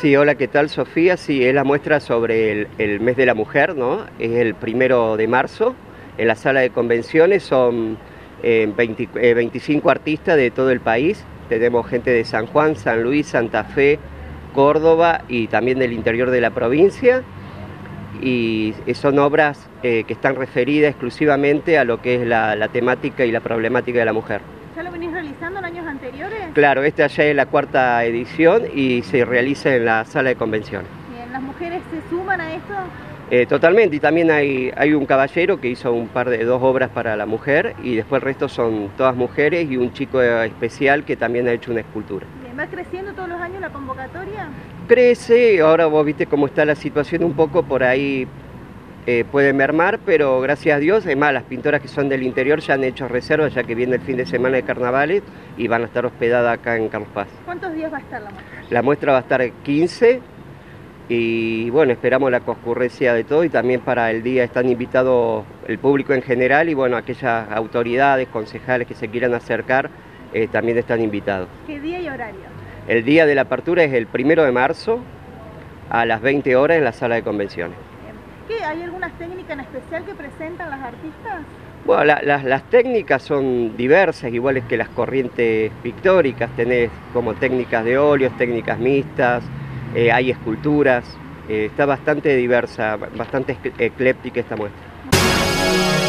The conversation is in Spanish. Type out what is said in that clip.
Sí, hola, ¿qué tal Sofía? Sí, es la muestra sobre el, mes de la mujer, ¿no? Es el primero de marzo. En la sala de convenciones son eh, 20 eh, 25 artistas de todo el país. Tenemos gente de San Juan, San Luis, Santa Fe, Córdoba y también del interior de la provincia. Y son obras eh, que están referidas exclusivamente a lo que es la, temática y la problemática de la mujer. ¿Ya lo venís realizando en años anteriores? Claro, esta ya es la cuarta edición y se realiza en la sala de convenciones. Bien, ¿las mujeres se suman a esto? Eh, totalmente, y también hay, hay un caballero que hizo un par de dos obras para la mujer y después el resto son todas mujeres y un chico especial que también ha hecho una escultura. Bien, ¿Va creciendo todos los años la convocatoria? Crece, ahora vos viste cómo está la situación un poco por ahí eh, puede mermar, pero gracias a Dios, es más, las pintoras que son del interior ya han hecho reservas ya que viene el fin de semana de carnavales y van a estar hospedadas acá en Carlos Paz. ¿Cuántos días va a estar la muestra? La muestra va a estar 15 y bueno, esperamos la concurrencia de todo y también para el día están invitados el público en general y bueno, aquellas autoridades, concejales que se quieran acercar eh, también están invitados. ¿Qué día y horario? El día de la apertura es el primero de marzo a las 20 horas en la sala de convenciones. ¿Hay algunas técnicas en especial que presentan las artistas? Bueno, la, la, las técnicas son diversas, iguales que las corrientes pictóricas, tenés como técnicas de óleos, técnicas mixtas, eh, hay esculturas, eh, está bastante diversa, bastante ecléptica esta muestra.